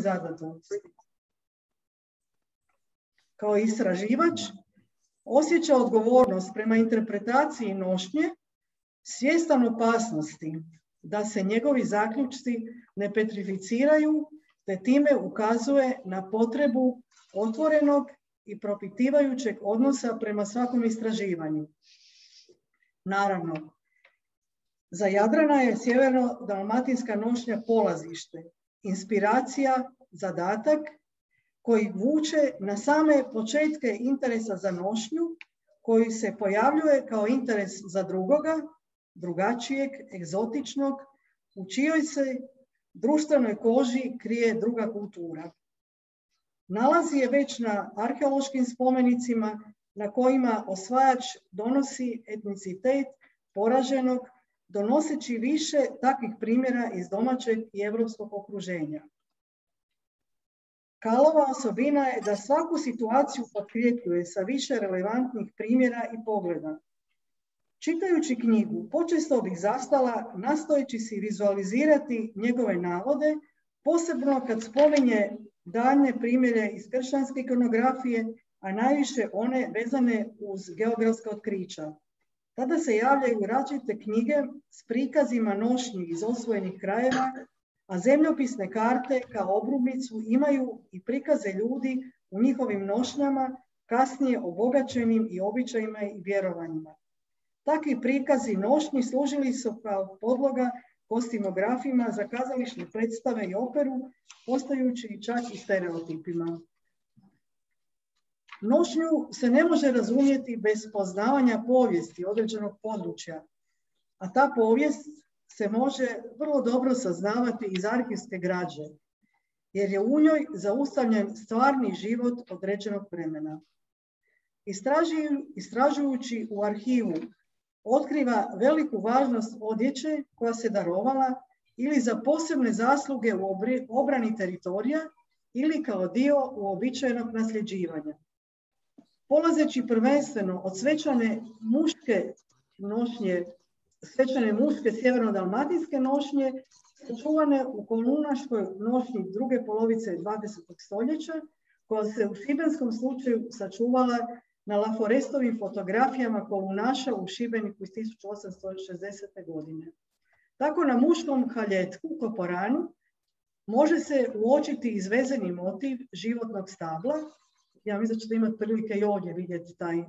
zadatosti. Kao istraživač osjeća odgovornost prema interpretaciji nošnje, svjestan opasnosti da se njegovi zaključci ne petrificiraju, te time ukazuje na potrebu otvorenog i propitivajućeg odnosa prema svakom istraživanju. Naravno, za Jadrana je sjeverno-dalmatinska nošnja polazište, inspiracija, zadatak koji vuče na same početke interesa za nošnju, koji se pojavljuje kao interes za drugoga, drugačijeg, egzotičnog, u čijoj se društvenoj koži krije druga kultura. Nalazi je već na arheološkim spomenicima na kojima osvajač donosi etnicitet poraženog, donoseći više takvih primjera iz domaćeg i europskog okruženja. Kalova osobina je da svaku situaciju potkrjepljuje sa više relevantnih primjera i pogleda. Čitajući knjigu, počesto bih zastala nastojeći si vizualizirati njegove navode, posebno kad spominje daljne primjere iz kršćanske ikonografije, a najviše one vezane uz geografska otkrića. Tada se javljaju različite knjige s prikazima nošnji iz osvojenih krajeva, a zemljopisne karte kao obrubnicu imaju i prikaze ljudi u njihovim nošnjama, kasnije obogaćenim i običajima i vjerovanjima. Takvi prikazi nošnji služili su kao podloga kostimografima za kazališne predstave i operu, postajući čak i stereotipima. Nošnju se ne može razumjeti bez poznavanja povijesti određenog područja, a ta povijest se može vrlo dobro saznavati iz arhivske građe, jer je u njoj zaustavljen stvarni život određenog vremena. Istražujući u arhivu otkriva veliku važnost odjeće koja se darovala ili za posebne zasluge u obrani teritorija ili kao dio uobičajenog nasljeđivanja. Polazeći prvenstveno od svečane muške nošnje, svečane muške sjeverno-dalmatinske nošnje, sačuvane u kolunaškoj nošnji druge polovice 20. stoljeća, koja se u šibenskom slučaju sačuvala na Laforestovim fotografijama kolunaša u Šibeniku iz 1860. godine. Tako na muškom haljetku, koporanu, može se uočiti izvezeni motiv životnog stabla. Ja mislim da ćete imati prilike i ovdje vidjeti taj uh,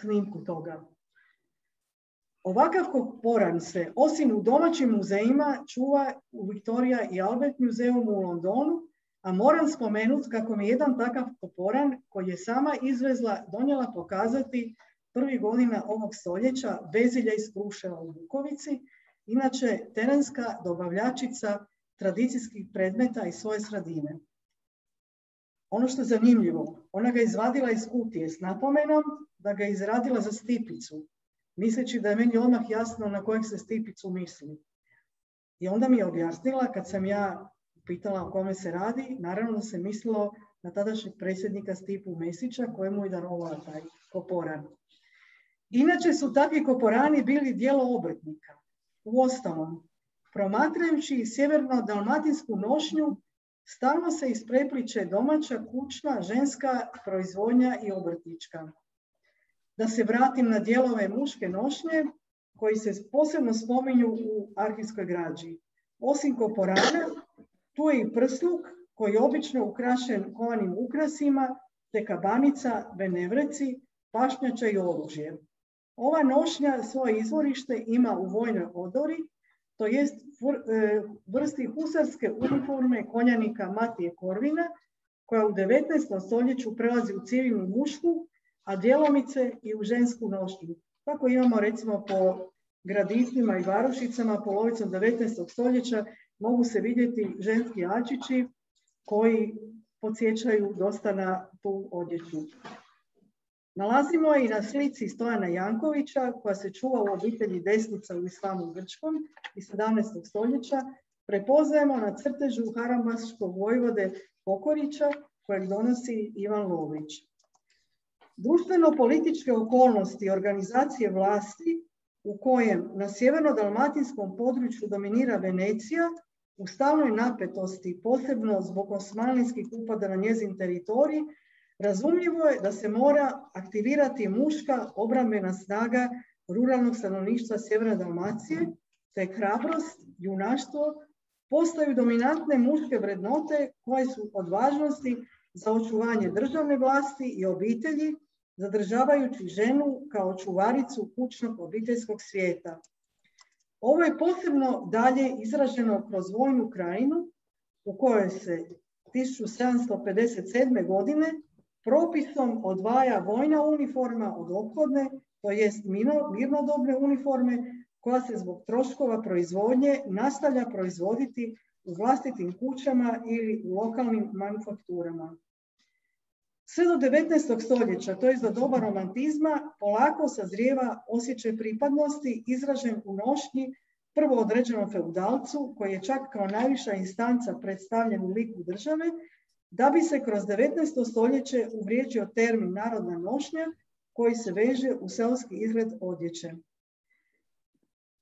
snimku toga. Ovakav koporan se, osim u domaćim muzejima, čuva u Victoria i Albert muzeumu u Londonu, a moram spomenuti kako mi jedan takav koporan koji je sama izvezla donijela pokazati prvi godina ovog stoljeća Vezilja iz Kruševa u Bukovici, inače terenska dobavljačica tradicijskih predmeta iz svoje sredine. Ono što je zanimljivo, ona ga izvadila iz kutije s napomenom da ga izradila za stipicu, misleći da je meni odmah jasno na kojeg se stipicu misli. I onda mi je objasnila kad sam ja pitala o kome se radi, naravno se mislilo na tadašnjeg predsjednika Stipu Mesića kojemu je darovala taj koporan. Inače su takvi koporani bili dijelo obrtnika. U ostalom, promatrajući sjeverno-dalmatinsku nošnju, stalno se isprepliče domaća, kućna, ženska proizvodnja i obrtnička. Da se vratim na dijelove muške nošnje, koji se posebno spominju u arhivskoj građi. Osim koporana, tu je i prsluk koji je obično ukrašen kovanim ukrasima, te kabanica, venevreci, pašnjača i oružje. Ova nošnja svoje izvorište ima u vojnoj odori, to jest e, vrsti husarske uniforme konjanika Matije Korvina, koja u 19. stoljeću prelazi u civilnu mušku, a djelomice i u žensku nošnju. Tako imamo recimo po gradistima i varošicama polovicom 19. stoljeća mogu se vidjeti ženski ačići koji podsjećaju dosta na tu odjeću. Nalazimo je i na slici Stojana Jankovića koja se čuva u obitelji desnica u islamu Grčkom iz 17. stoljeća. Prepoznajemo na crtežu Harambaškog vojvode Pokorića kojeg donosi Ivan Lović. Društveno-političke okolnosti organizacije vlasti u kojem na sjeverno-dalmatinskom području dominira Venecija u stalnoj napetosti, posebno zbog osmanlijskih upada na njezin teritorij, razumljivo je da se mora aktivirati muška obrambena snaga ruralnog stanovništva Sjevera Dalmacije, te hrabrost, junaštvo postaju dominantne muške vrednote koje su od važnosti za očuvanje državne vlasti i obitelji, zadržavajući ženu kao čuvaricu kućnog obiteljskog svijeta. Ovo je posebno dalje izraženo kroz vojnu krajinu u kojoj se 1757. godine propisom odvaja vojna uniforma od ophodne, to jest mirnodobne uniforme, koja se zbog troškova proizvodnje nastavlja proizvoditi u vlastitim kućama ili u lokalnim manufakturama. Sve do 19. stoljeća, to je do doba romantizma, polako sazrijeva osjećaj pripadnosti izražen u nošnji prvo određenom feudalcu, koji je čak kao najviša instanca predstavljen u liku države, da bi se kroz 19. stoljeće uvrijeđio termin narodna nošnja, koji se veže u seoski izgled odjeće.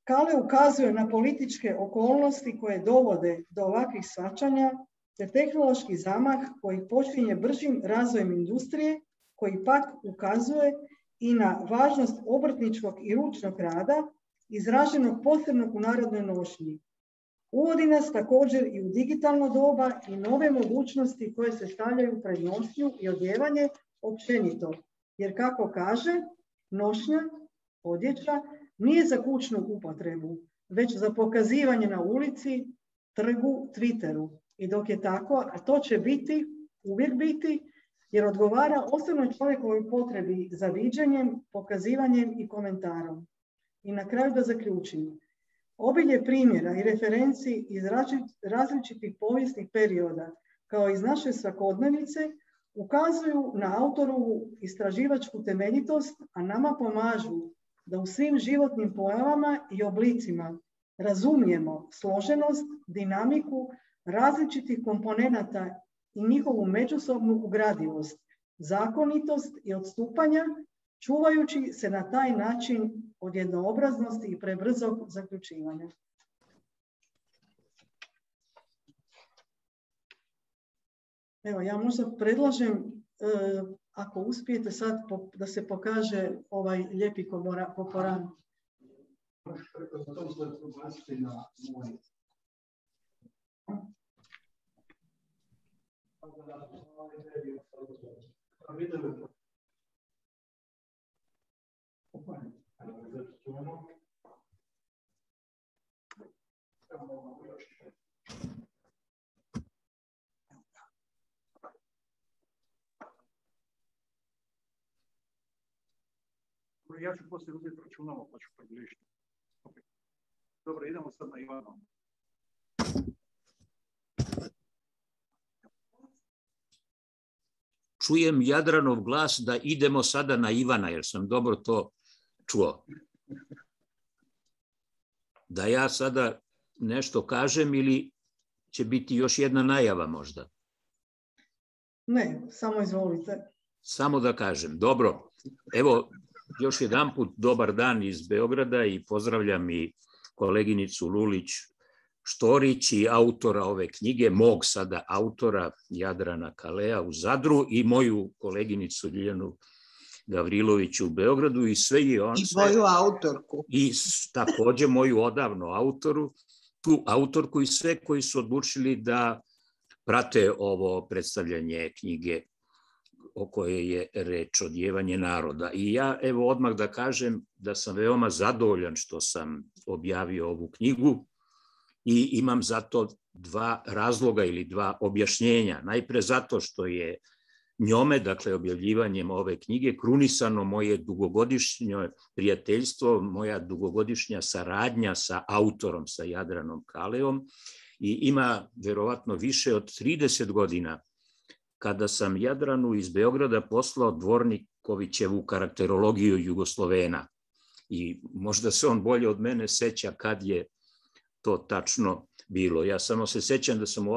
Kale ukazuje na političke okolnosti koje dovode do ovakvih svačanja, te tehnološki zamah koji počinje bržim razvojem industrije, koji pak ukazuje i na važnost obrtničkog i ručnog rada, izraženog posebnog u narodnoj nošnji. Uvodi nas također i u digitalno doba i nove mogućnosti koje se stavljaju pred nošnju i odjevanje općenito. Jer kako kaže, nošnja, odjeća, nije za kućnu upotrebu, već za pokazivanje na ulici, trgu, Twitteru. I dok je tako, a to će biti, uvijek biti, jer odgovara osnovnoj čovjekovoj potrebi za viđenjem, pokazivanjem i komentarom. I na kraju da zaključim. Obilje primjera i referenci iz različitih povijesnih perioda, kao iz naše svakodnevice, ukazuju na autorovu istraživačku temeljitost, a nama pomažu da u svim životnim pojavama i oblicima razumijemo složenost, dinamiku različitih komponenata i njihovu međusobnu ugradivost, zakonitost i odstupanja, čuvajući se na taj način od jednoobraznosti i prebrzog zaključivanja. Evo, ja možda predlažem, e, ako uspijete sad da se pokaže ovaj lijepi koporan. Ja ću poslije uzeti računalo pa ću približiti. Dobro, idemo sad na Ivana. Čujem Jadranov glas da idemo sada na Ivana, jer sam dobro to čuo. Da ja sada nešto kažem ili će biti još jedna najava možda? Ne, samo izvolite. Samo da kažem. Dobro, evo još jedan put dobar dan iz Beograda i pozdravljam i koleginicu Lulić Štorić i autora ove knjige, mog sada autora Jadrana Kalea u Zadru i moju koleginicu Ljiljanu Gavrilović u Beogradu i sve i on. I moju autorku. I takođe moju odavno autoru, tu autorku i sve koji su odlučili da prate ovo predstavljanje knjige o kojoj je reč odjevanje naroda. I ja evo odmah da kažem da sam veoma zadovoljan što sam objavio ovu knjigu i imam zato dva razloga ili dva objašnjenja. Najpre zato što je njome, dakle objavljivanjem ove knjige, krunisano moje dugogodišnje prijateljstvo, moja dugogodišnja saradnja sa autorom, sa Jadranom Kaleom i ima verovatno više od 30 godina kada sam Jadranu iz Beograda poslao Dvornikovićevu karakterologiju Jugoslovena. I možda se on bolje od mene seća kad je to tačno bilo. Ja samo se sećam da sam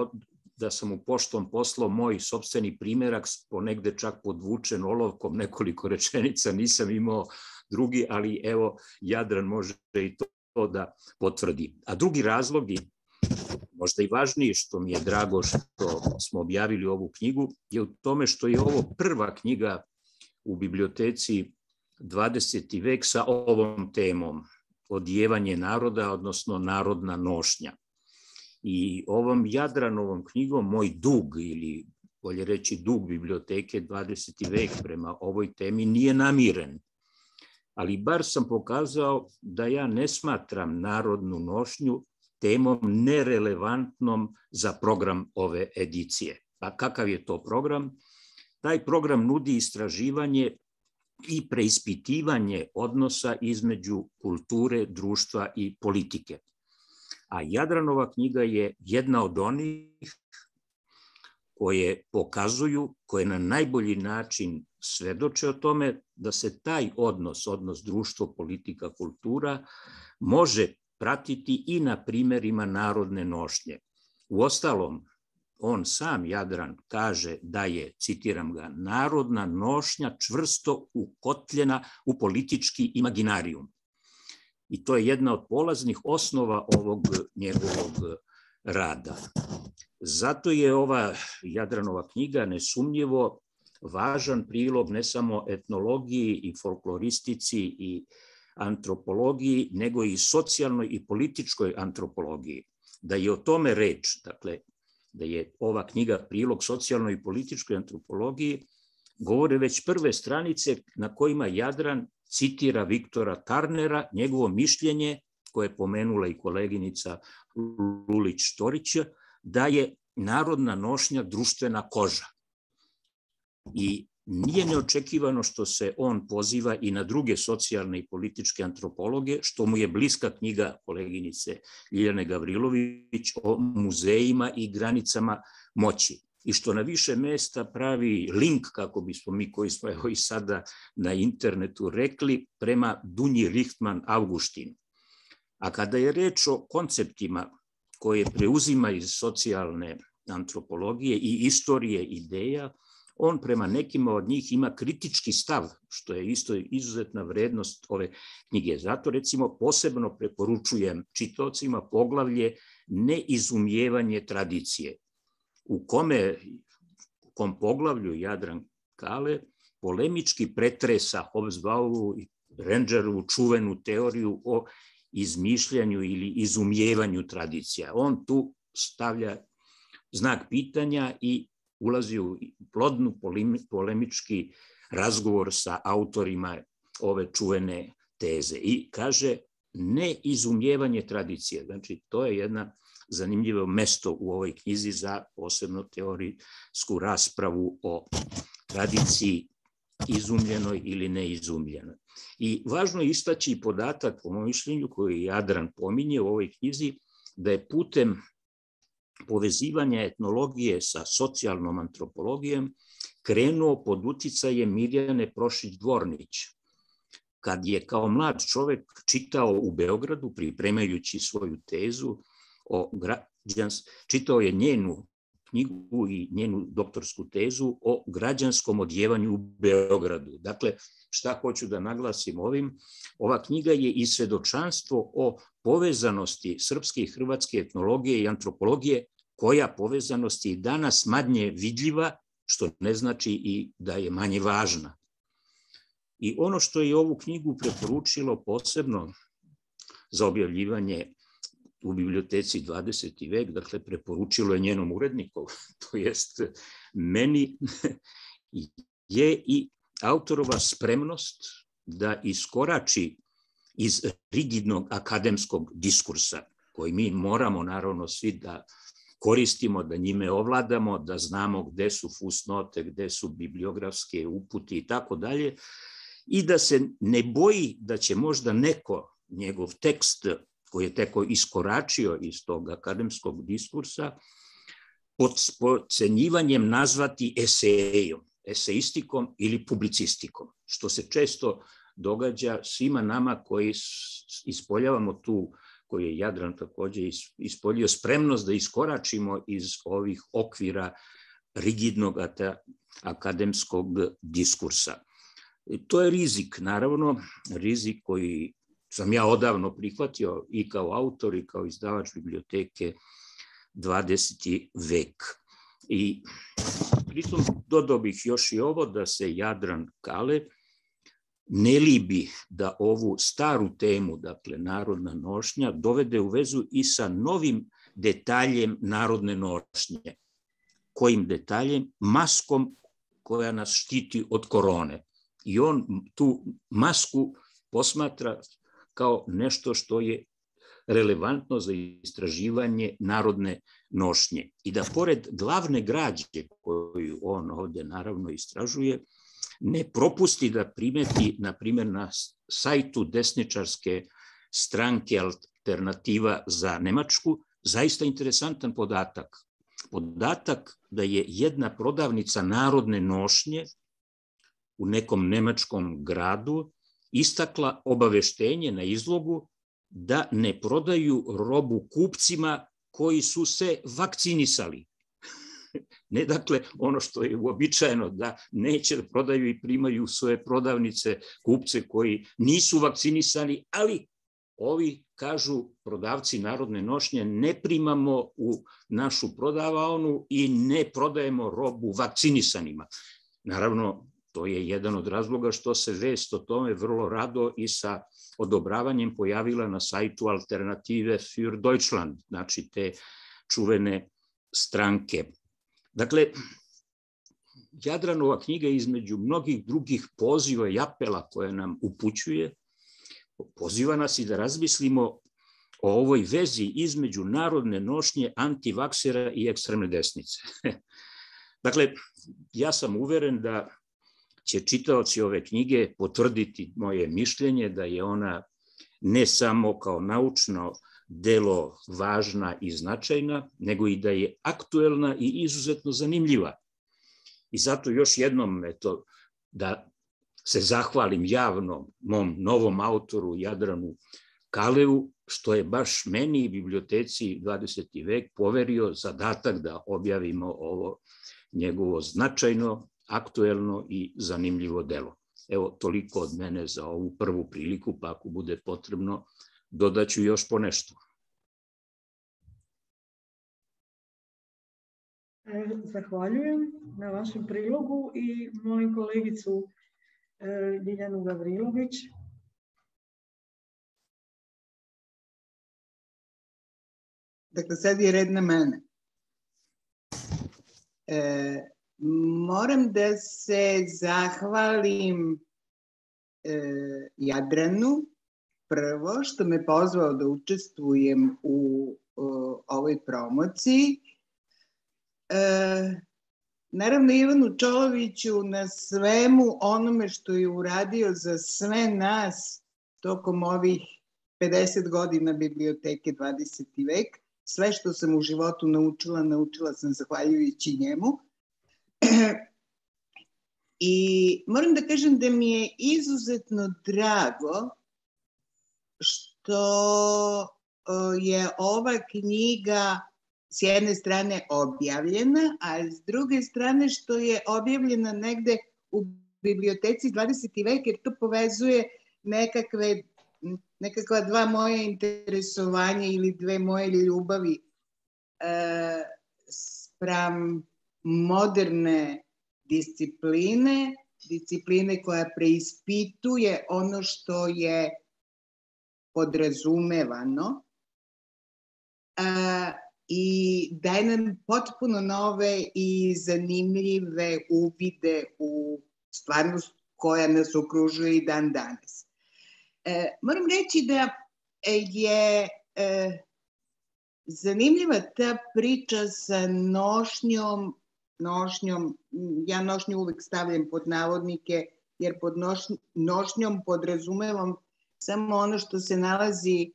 da sam u poštom poslao moj sobstveni primerak, ponegde čak podvučen olovkom, nekoliko rečenica, nisam imao drugi, ali evo, Jadran može i to, da potvrdi. A drugi razlog, i možda i važnije što mi je drago što smo objavili ovu knjigu, je u tome što je ovo prva knjiga u biblioteci 20. vek sa ovom temom, odjevanje naroda, odnosno narodna nošnja. I ovom Jadranovom knjigom, moj dug ili bolje reći dug biblioteke 20. vek prema ovoj temi nije namiren. Ali bar sam pokazao da ja ne smatram narodnu nošnju temom nerelevantnom za program ove edicije. A kakav je to program? Taj program nudi istraživanje i preispitivanje odnosa između kulture, društva i politike. A Jadranova knjiga je jedna od onih koje pokazuju, koje na najbolji način svedoče o tome da se taj odnos, odnos društvo, politika, kultura, može pratiti i na primerima narodne nošnje. U ostalom, on sam, Jadran, kaže da je, citiram ga, narodna nošnja čvrsto ukotljena u politički imaginarijum. I to je jedna od polaznih osnova ovog njegovog rada. Zato je ova Jadranova knjiga nesumnjivo važan prilog ne samo etnologiji i folkloristici i antropologiji, nego i socijalnoj i političkoj antropologiji. Da je o tome reč, dakle, da je ova knjiga prilog socijalnoj i političkoj antropologiji, govore već prve stranice na kojima Jadran citira Viktora Tarnera, njegovo mišljenje, koje je pomenula i koleginica Lulić-Torića, da je narodna nošnja društvena koža. I nije neočekivano što se on poziva i na druge socijalne i političke antropologe, što mu je bliska knjiga koleginice Ljiljane Gavrilović o muzejima i granicama moći i što na više mesta pravi link, kako bismo mi koji smo evo i sada na internetu rekli, prema Dunji Richtman Augustin. A kada je reč o konceptima koje preuzima iz socijalne antropologije i istorije ideja, on prema nekima od njih ima kritički stav, što je isto izuzetna vrednost ove knjige. Zato recimo posebno preporučujem čitocima poglavlje neizumijevanje tradicije, u kome u kom poglavlju Jadran Kale polemički pretresa Hobsbawmu i Rangerovu čuvenu teoriju o izmišljanju ili izumijevanju tradicija. On tu stavlja znak pitanja i ulazi u plodnu polemički razgovor sa autorima ove čuvene teze i kaže ne izumijevanje tradicije. Znači, to je jedna zanimljivo mesto u ovoj knjizi za posebno teorijsku raspravu o tradiciji izumljenoj ili neizumljenoj. I važno je istaći podatak, po mojom mišljenju, koji Jadran pominje u ovoj knjizi, da je putem povezivanja etnologije sa socijalnom antropologijom krenuo pod uticajem Mirjane Prošić-Dvornić. Kad je kao mlad čovek čitao u Beogradu, pripremajući svoju tezu o građans, čitao je njenu knjigu i njenu doktorsku tezu o građanskom odjevanju u Beogradu. Dakle, šta hoću da naglasim ovim? Ova knjiga je i svedočanstvo o povezanosti srpske i hrvatske etnologije i antropologije, koja povezanost je i danas manje vidljiva, što ne znači i da je manje važna. I ono što je ovu knjigu preporučilo posebno za objavljivanje u biblioteci 20. vek, dakle preporučilo je njenom uredniku, to jest meni, je i autorova spremnost da iskorači iz rigidnog akademskog diskursa, koji mi moramo naravno svi da koristimo, da njime ovladamo, da znamo gde su fusnote, gde su bibliografske uputi i tako dalje, i da se ne boji da će možda neko njegov tekst koji je teko iskoračio iz tog akademskog diskursa, pod pocenjivanjem nazvati esejom, eseistikom ili publicistikom, što se često događa svima nama koji ispoljavamo tu koji je Jadran takođe ispoljio spremnost da iskoračimo iz ovih okvira rigidnog akademskog diskursa. To je rizik, naravno, rizik koji sam ja odavno prihvatio i kao autor i kao izdavač biblioteke 20. vek. I pritom dodao bih još i ovo da se Jadran Kale ne libi da ovu staru temu, dakle narodna nošnja, dovede u vezu i sa novim detaljem narodne nošnje. Kojim detaljem? Maskom koja nas štiti od korone. I on tu masku posmatra kao nešto što je relevantno za istraživanje narodne nošnje. I da pored glavne građe koju on ovde naravno istražuje, ne propusti da primeti, na primjer, na sajtu desničarske stranke alternativa za Nemačku, zaista interesantan podatak. Podatak da je jedna prodavnica narodne nošnje u nekom nemačkom gradu istakla obaveštenje na izlogu da ne prodaju robu kupcima koji su se vakcinisali. Ne dakle ono što je uobičajeno da neće da prodaju i primaju svoje prodavnice kupce koji nisu vakcinisani, ali ovi kažu prodavci narodne nošnje ne primamo u našu prodavaonu i ne prodajemo robu vakcinisanima. Naravno, to je jedan od razloga što se vest o tome vrlo rado i sa odobravanjem pojavila na sajtu Alternative für Deutschland, znači te čuvene stranke. Dakle, Jadranova knjiga između mnogih drugih poziva i apela koje nam upućuje, poziva nas i da razmislimo o ovoj vezi između narodne nošnje antivaksera i ekstremne desnice. dakle, ja sam uveren da će čitaoci ove knjige potvrditi moje mišljenje da je ona ne samo kao naučno delo važna i značajna, nego i da je aktuelna i izuzetno zanimljiva. I zato još jednom, eto, da se zahvalim javno mom novom autoru Jadranu Kaleu, što je baš meni i biblioteci 20. vek poverio zadatak da objavimo ovo njegovo značajno aktuelno i zanimljivo delo. Evo, toliko od mene za ovu prvu priliku, pa ako bude potrebno, dodaću još po nešto. E, zahvaljujem na vašem prilogu i molim kolegicu e, Ljiljanu Gavrilović. Dakle, sad je red na mene. E, Moram da se zahvalim e, Jadranu prvo što me pozvao da učestvujem u ovoj promociji. E, naravno Ivanu Čoloviću na svemu onome što je uradio za sve nas tokom ovih 50 godina biblioteke 20. vek. Sve što sam u životu naučila, naučila sam zahvaljujući njemu. I moram da kažem da mi je izuzetno drago što je ova knjiga s jedne strane objavljena, a s druge strane što je objavljena negde u biblioteci 20. vek, jer to povezuje nekakve, nekakva dva moje interesovanja ili dve moje ljubavi e, spram moderne discipline, discipline koja preispituje ono što je podrazumevano a, i daje nam potpuno nove i zanimljive uvide u stvarnost koja nas okružuje i dan danas. E, moram reći da je e, zanimljiva ta priča sa nošnjom nošnjom, ja nošnju uvek stavljam pod navodnike, jer pod nošnjom podrazumevam samo ono što se nalazi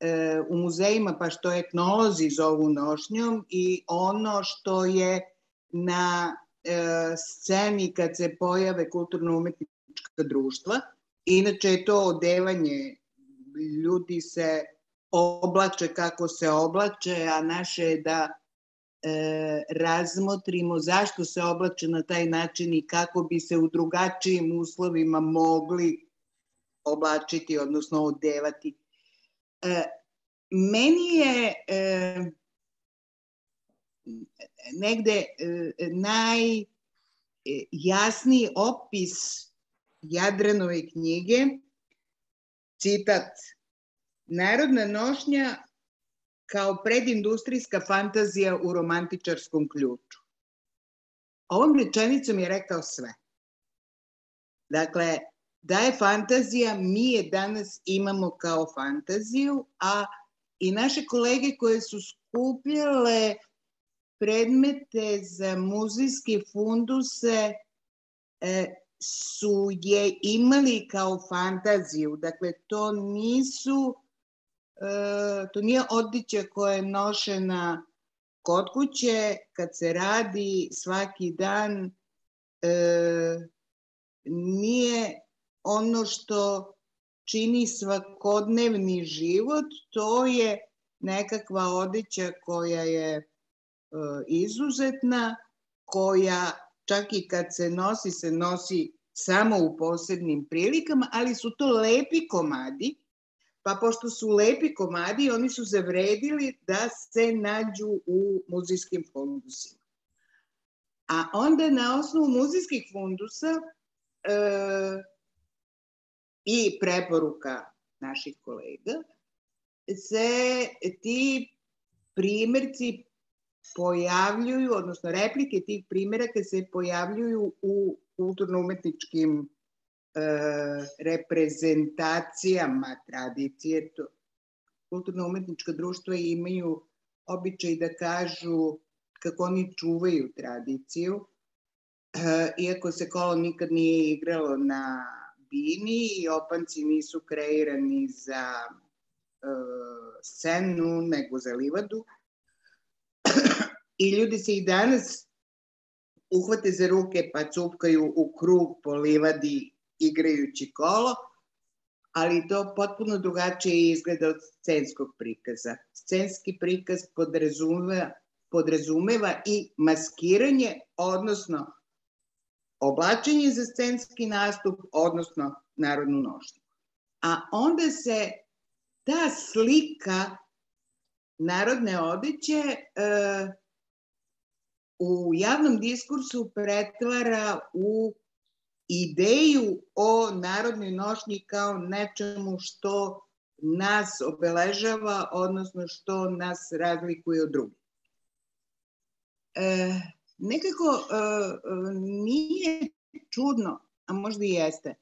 e, u muzejima, pa što etnolozi zovu nošnjom i ono što je na e, sceni kad se pojave kulturno-umetnička društva. Inače je to odevanje, ljudi se oblače kako se oblače, a naše je da razmotrimo zašto se oblače na taj način i kako bi se u drugačijim uslovima mogli oblačiti, odnosno odevati. E, meni je e, negde najjasniji opis Jadranove knjige, citat, Narodna nošnja kao predindustrijska fantazija u romantičarskom ključu. Ovom rečenicom je rekao sve. Dakle, da je fantazija, mi je danas imamo kao fantaziju, a i naše kolege koje su skupljale predmete za muzijske funduse e, su je imali kao fantaziju. Dakle, to nisu, to nije odličja koja je nošena kod kuće kad se radi svaki dan, e, nije ono što čini svakodnevni život, to je nekakva odeća koja je e, izuzetna, koja čak i kad se nosi, se nosi samo u posebnim prilikama, ali su to lepi komadi, pa pošto su lepi komadi, oni su zavredili da se nađu u muzijskim fundusima. A onda na osnovu muzijskih fundusa e, i preporuka naših kolega se ti primjerci pojavljuju, odnosno replike tih primjeraka se pojavljuju u kulturno-umetničkim reprezentacijama tradicije. Kulturno-umetnička društva imaju običaj da kažu kako oni čuvaju tradiciju, e, iako se kolo nikad nije igralo na bini i opanci nisu kreirani za e, scenu, nego za livadu. I ljudi se i danas uhvate za ruke pa cupkaju u krug po livadi igrajući kolo, ali to potpuno drugačije izgleda od scenskog prikaza. Scenski prikaz podrazumeva, podrazumeva i maskiranje, odnosno oblačenje za scenski nastup, odnosno narodnu nošnju. A onda se ta slika narodne odeće e, u javnom diskursu pretvara u ideju o narodnoj nošnji kao nečemu što nas obeležava, odnosno što nas razlikuje od drugih. E, nekako uh, nije čudno, a možda i jeste.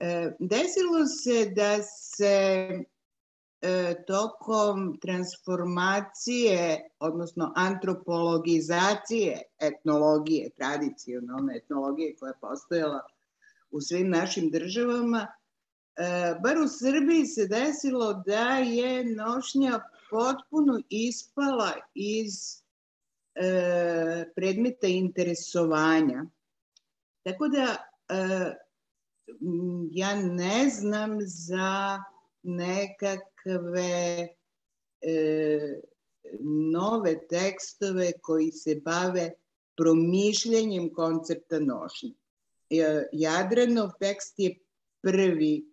Uh, desilo se da se uh, tokom transformacije, odnosno antropologizacije etnologije, tradicionalne etnologije koja je postojala u svim našim državama, bar u Srbiji se desilo da je nošnja potpuno ispala iz e, predmeta interesovanja. Tako da e, ja ne znam za nekakve e, nove tekstove koji se bave promišljanjem koncepta nošnje. E, Jadranov tekst je prvi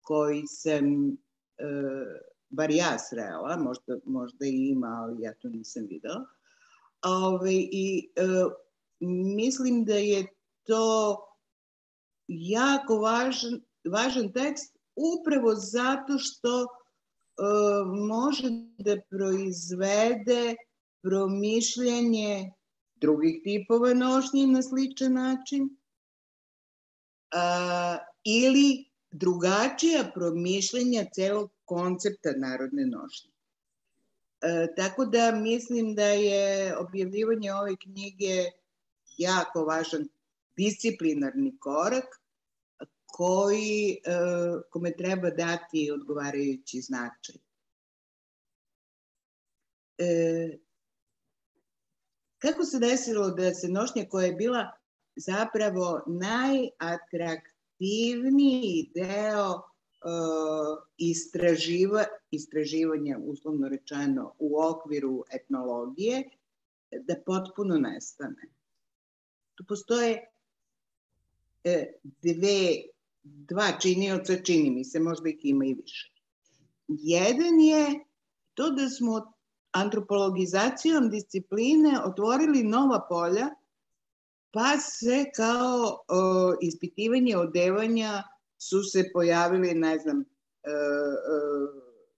koji sam, e, bar ja srela, možda, možda i ima, ali ja to nisam videla, Ove, I e, mislim da je to jako važan, važan tekst upravo zato što može da proizvede promišljanje drugih tipova nošnje na sličan način ili drugačija promišljenja celog koncepta narodne nošnje. E, tako da mislim da je objavljivanje ove knjige jako važan disciplinarni korak koji, e, kome treba dati odgovarajući značaj. Kako se desilo da se nošnja koja je bila zapravo najatraktivniji deo Uh, istraživa, istraživanja, uslovno rečeno, u okviru etnologije, da potpuno nestane. Tu postoje e, dve, dva činioca, čini mi se, možda ih ima i više. Jedan je to da smo antropologizacijom discipline otvorili nova polja, pa se kao o, ispitivanje odevanja su se pojavili, ne znam, e, e,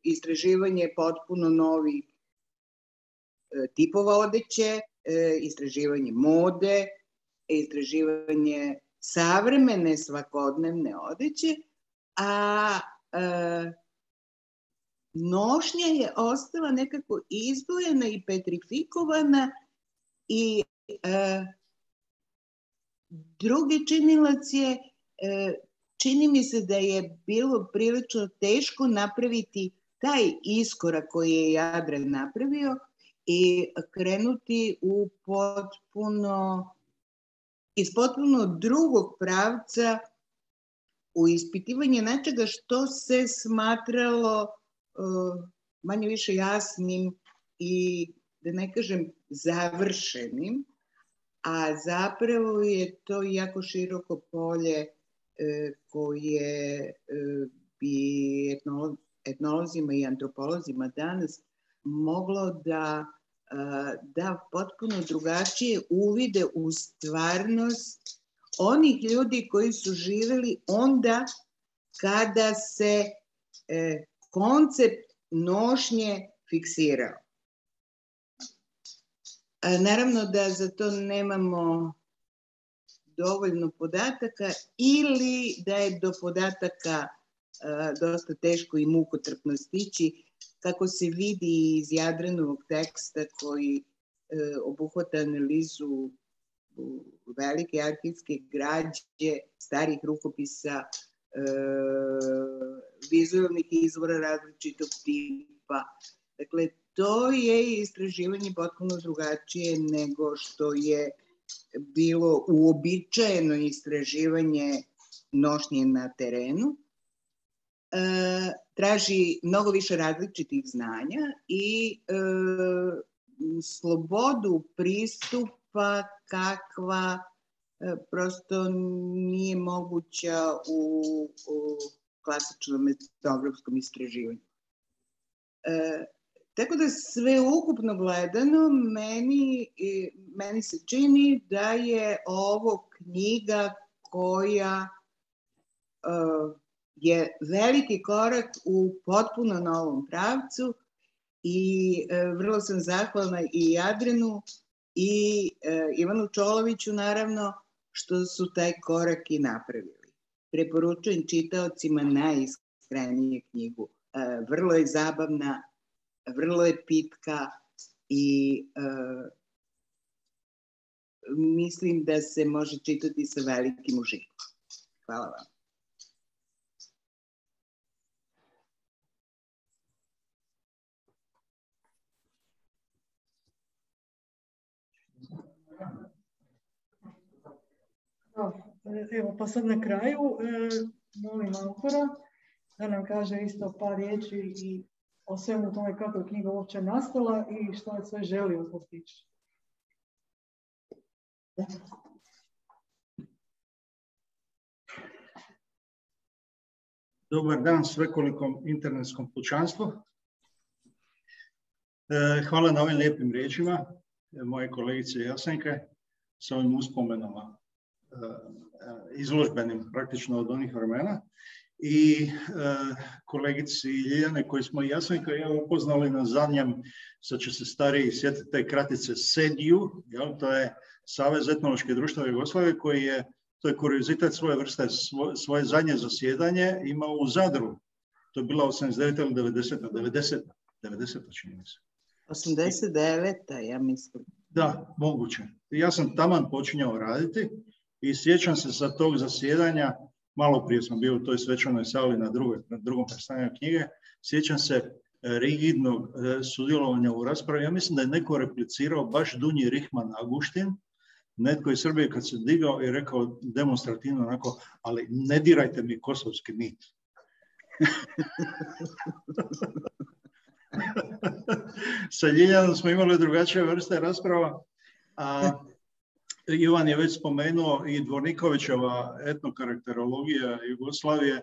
istraživanje potpuno novih e, tipova odeće, e, istraživanje mode, istraživanje savremene svakodnevne odeće, a e, nošnja je ostala nekako izdvojena i petrifikovana i e, drugi činilac je, e, čini mi se da je bilo prilično teško napraviti taj iskorak koji je Jadran napravio i krenuti u potpuno iz potpuno drugog pravca u ispitivanje nečega što se smatralo uh, manje više jasnim i da ne kažem završenim, a zapravo je to jako široko polje e, koje e, bi etnolozima i antropolozima danas moglo da da potpuno drugačije uvide u stvarnost onih ljudi koji su živeli onda kada se e, koncept nošnje fiksirao. A, naravno da za to nemamo dovoljno podataka ili da je do podataka a, dosta teško i mukotrpno stići, kako se vidi iz Jadranovog teksta koji e, obuhvata analizu velike arhivske građe, starih rukopisa, e, vizualnih izvora različitog tipa. Dakle, to je istraživanje potpuno drugačije nego što je bilo uobičajeno istraživanje nošnje na terenu. E, traži mnogo više različitih znanja i e, slobodu pristupa kakva e, prosto nije moguća u, u klasičnom etnografskom istraživanju. E, tako da sve ukupno gledano meni, meni se čini da je ovo knjiga koja uh, je veliki korak u potpuno novom pravcu i e, vrlo sam zahvalna i Jadrinu i e, Ivanu Čoloviću naravno što su taj korak i napravili. Preporučujem čitaocima najiskrenije knjigu. Vrlo je zabavna, vrlo je pitka i e, mislim da se može čitati sa velikim užitkom. Hvala vam. Evo, pa sad na kraju e, molim autora da nam kaže isto par riječi i o svemu tome kako je knjiga uopće nastala i što je sve želio postići. Dobar dan svekolikom internetskom pučanstvu. E, hvala na ovim lijepim riječima moje kolegice Jasenke sa ovim uspomenama E, izložbenim praktično od onih vremena i e, kolegici Ljiljane koji smo i Jasvenka i ja upoznali na zadnjem, sad će se stariji sjetiti te kratice SEDIU, jel, to je Savez etnološke društva Jugoslavije koji je, to je kuriozitet svoje vrste, svoje, svoje zadnje zasjedanje imao u Zadru. To je bila 89. ili 90. 90. 90. čini mi se. 89. ja mislim. Da, moguće. Ja sam taman počinjao raditi i sjećam se sa tog zasjedanja, malo prije sam bio u toj svečanoj sali na, drugoj, na drugom predstavljanju knjige, sjećam se e, rigidnog e, sudjelovanja u raspravi. Ja mislim da je neko replicirao baš Dunji Rihman Aguštin, netko iz Srbije kad se digao i rekao demonstrativno onako, ali ne dirajte mi kosovski mit. Sa Ljiljanom smo imali drugačije vrste rasprava, a Ivan je već spomenuo i Dvornikovićeva etnokarakterologija Jugoslavije,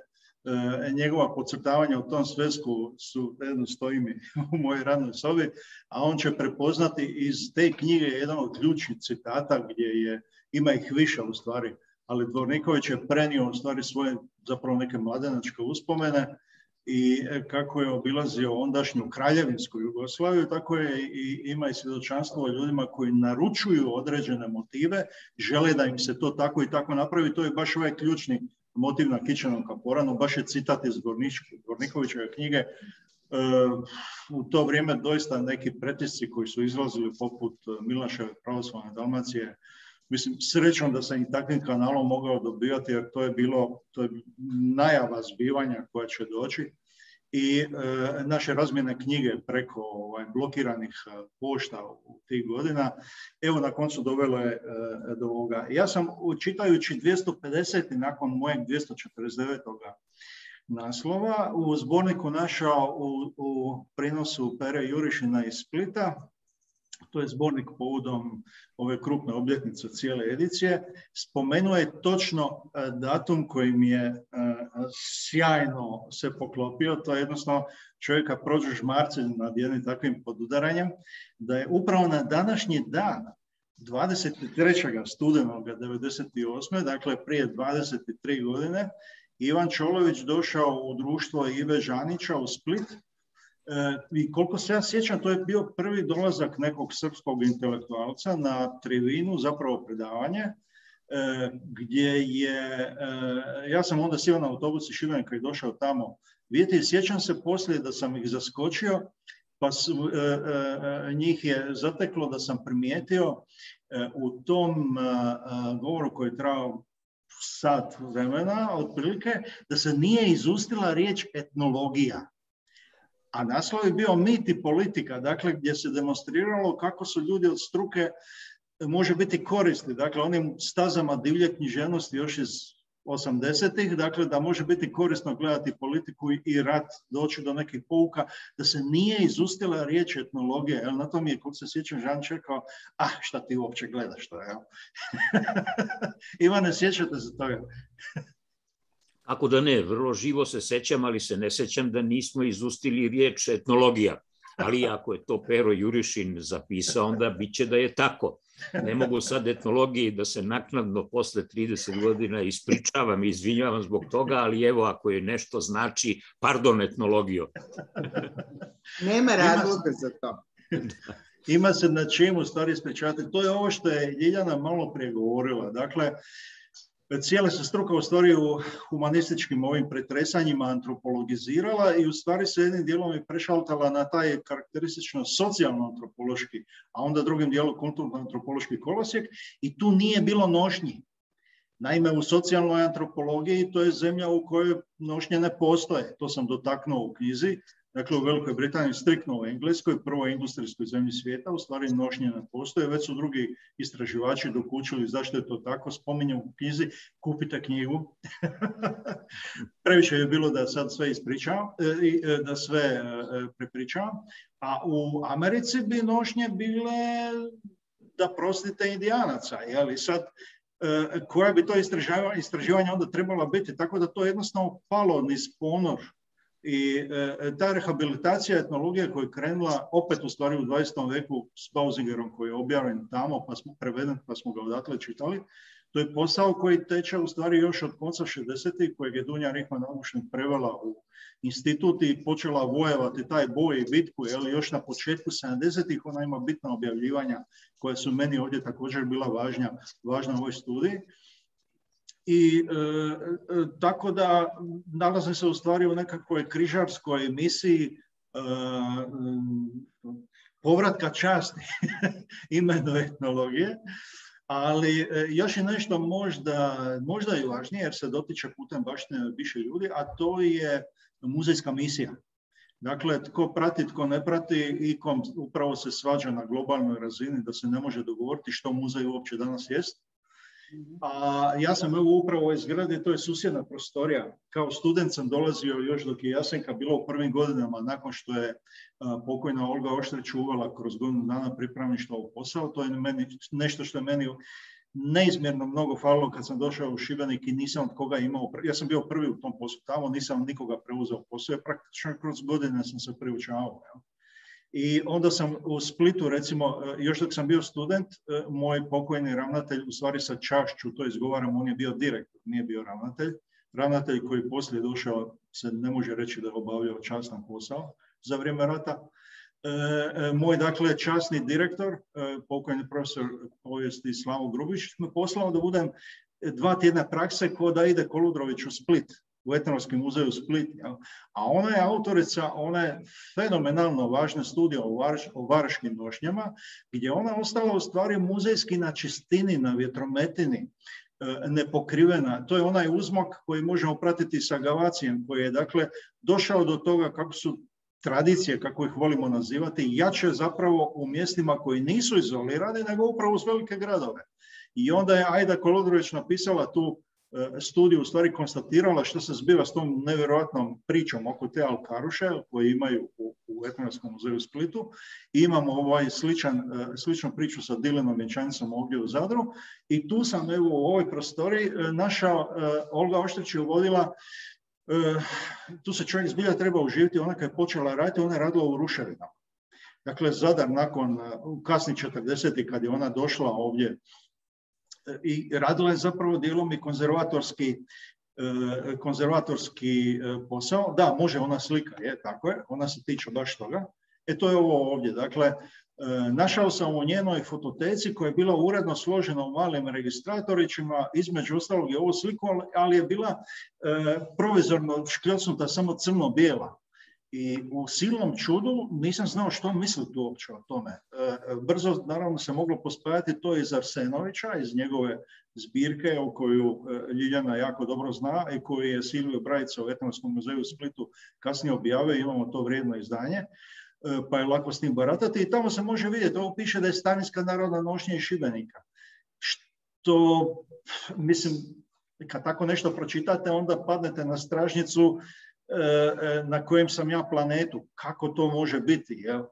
njegova podcrtavanja u tom svesku su, jedno stoji mi u mojoj radnoj sobi, a on će prepoznati iz te knjige jedan od ključnih citata gdje je, ima ih više u stvari, ali Dvorniković je prenio u stvari svoje zapravo neke mladenačke uspomene i e, kako je obilazio ondašnju kraljevinsku Jugoslaviju, tako je i ima i svjedočanstvo o ljudima koji naručuju određene motive, žele da im se to tako i tako napravi. To je baš ovaj ključni motiv na Kičanom kaporanu, baš je citat iz Gornikovićeve knjige. E, u to vrijeme doista neki pretisci koji su izlazili poput Milaševe pravoslavne Dalmacije, mislim, srećom da sam i takvim kanalom mogao dobivati, jer to je bilo to je najava zbivanja koja će doći i e, naše razmjene knjige preko ovaj, blokiranih e, pošta u tih godina, evo na koncu dovelo je e, do ovoga. Ja sam čitajući 250. nakon mojeg 249. naslova u zborniku našao u, u prinosu Pere Jurišina iz Splita to je zbornik povodom ove krupne obljetnice cijele edicije, spomenuo je točno e, datum koji mi je e, sjajno se poklopio, to je jednostavno čovjeka prođeš marce nad jednim takvim podudaranjem, da je upravo na današnji dan 23. studenog 98. dakle prije 23 godine, Ivan Čolović došao u društvo Ive Žanića u Split I koliko se ja sjećam, to je bio prvi dolazak nekog srpskog intelektualca na trivinu, zapravo predavanje, e, gdje je, e, ja sam onda sjeo na autobus iz Šibenika i došao tamo. Vidite, sjećam se poslije da sam ih zaskočio, pa njih je zateklo da sam primijetio u tom govoru koji je trao sat vremena, otprilike, da se nije izustila riječ etnologija a naslov je bio mit i politika, dakle gdje se demonstriralo kako su ljudi od struke može biti koristi, dakle onim stazama divlje književnosti još iz 80-ih, dakle da može biti korisno gledati politiku i rat, doći do nekih pouka, da se nije izustila riječ etnologije, jer na tom je, kod se sjećam, Žan čekao, ah, šta ti uopće gledaš to, jel? Ivane, sjećate se toga? Ako da ne, vrlo živo se sećam, ali se ne sećam da nismo izustili riječ etnologija. Ali ako je to Pero Jurišin zapisao, onda bit će da je tako. Ne mogu sad etnologiji da se naknadno posle 30 godina ispričavam i izvinjavam zbog toga, ali evo ako je nešto znači, pardon etnologiju. Nema razloga za to. Ima se na čemu stvari ispričati. To je ovo što je Ljiljana malo prije govorila. Dakle, cijela se struka u stvari u humanističkim ovim pretresanjima antropologizirala i u stvari se jednim dijelom je prešaltala na taj karakteristično socijalno-antropološki, a onda drugim dijelom kulturno-antropološki kolosijek i tu nije bilo nošnji. Naime, u socijalnoj antropologiji to je zemlja u kojoj nošnje ne postoje. To sam dotaknuo u knjizi. Dakle, u Velikoj Britaniji, striktno u Engleskoj, prvoj industrijskoj zemlji svijeta, u stvari nošnje ne postoje, već su drugi istraživači dokučili zašto je to tako, spominjem u knjizi, kupite knjigu. Previše je bilo da sad sve ispričavam, e, e, da sve e, prepričavam, a u Americi bi nošnje bile da prostite indijanaca, jeli sad koja bi to istraživanje onda trebala biti, tako da to jednostavno palo niz ponor i e, ta rehabilitacija etnologije koja je krenula opet u stvari u 20. veku s Bausingerom koji je objavljen tamo, pa smo preveden, pa smo ga odatle čitali, to je posao koji teče u stvari još od konca 60. kojeg je Dunja Rihman Amušnik prevela u institut i počela vojevati taj boj i bitku, ali još na početku 70. ona ima bitna objavljivanja koja su meni ovdje također bila važna, važna u ovoj studiji. I e, e, tako da nalazim se u stvari u nekakvoj križarskoj emisiji e, povratka časti imenu etnologije, ali još je nešto možda, možda i važnije jer se dotiče putem baštine više ljudi, a to je muzejska misija. Dakle, tko prati, tko ne prati, ikom upravo se svađa na globalnoj razini da se ne može dogovoriti što muzej uopće danas jest a ja sam evo upravo iz zgrade, to je susjedna prostorija. Kao student sam dolazio još dok je Jasenka bila u prvim godinama, nakon što je pokojna Olga Oštreć uvela kroz godinu dana pripravništva u posao. To je nešto što je meni neizmjerno mnogo falilo kad sam došao u Šibenik i nisam od koga imao, ja sam bio prvi u tom poslu tamo, nisam nikoga preuzeo posao, praktično kroz godine sam se priučavao. I onda sam u Splitu, recimo, e, još dok sam bio student, e, moj pokojni ravnatelj, u stvari sa čašću, to izgovaram, on je bio direktor, nije bio ravnatelj. Ravnatelj koji poslije došao se ne može reći da je obavljao častan posao za vrijeme rata. E, moj, dakle, časni direktor, pokojni profesor povijesti Slavo Grubić, me poslao da budem dva tjedna prakse ko da ide Koludrović u Split u Etnološki muzeju Split. A ona je autorica one fenomenalno važne studije o, varš, o varaškim nošnjama, gdje ona ostala u stvari muzejski na čistini, na vjetrometini, e, nepokrivena. To je onaj uzmak koji možemo pratiti sa Gavacijem, koji je dakle došao do toga kako su tradicije, kako ih volimo nazivati, jače zapravo u mjestima koji nisu izolirani, nego upravo uz velike gradove. I onda je Ajda Kolodrović napisala tu studiju u stvari konstatirala što se zbiva s tom nevjerojatnom pričom oko te Alkaruše koji imaju u, u Etnografskom muzeju u Splitu. Imamo ovaj sličan, e, sličnu priču sa Dilenom Vjenčancom ovdje u Zadru. I tu sam evo u ovoj prostoriji e, našao, Olga Oštrić je uvodila tu se čovjek zbilja treba uživiti, ona kad je počela raditi, ona je radila u ruševinama. Dakle, Zadar nakon kasni 40. kad je ona došla ovdje i radila je zapravo dijelom i konzervatorski e, konzervatorski e, posao. Da, može ona slika, je, tako je, ona se tiče baš toga. E to je ovo ovdje, dakle, e, našao sam u njenoj fototeci koja je bila uredno složena u malim registratorićima, između ostalog je ovo sliku, ali je bila provizorno škljocnuta samo crno-bijela. I u silnom čudu nisam znao što misliti uopće o tome. E, brzo, naravno, se moglo pospajati to iz Arsenovića, iz njegove zbirke o koju e, Ljiljana jako dobro zna i koju je Silvio Brajica u Etnološkom muzeju u Splitu kasnije objavio, imamo to vrijedno izdanje, e, pa je lako s tim baratati. I tamo se može vidjeti, ovo piše da je Staninska narodna nošnja iz Šibenika. Što, mislim, kad tako nešto pročitate, onda padnete na stražnicu E, e, na kojem sam ja planetu, kako to može biti. Jel?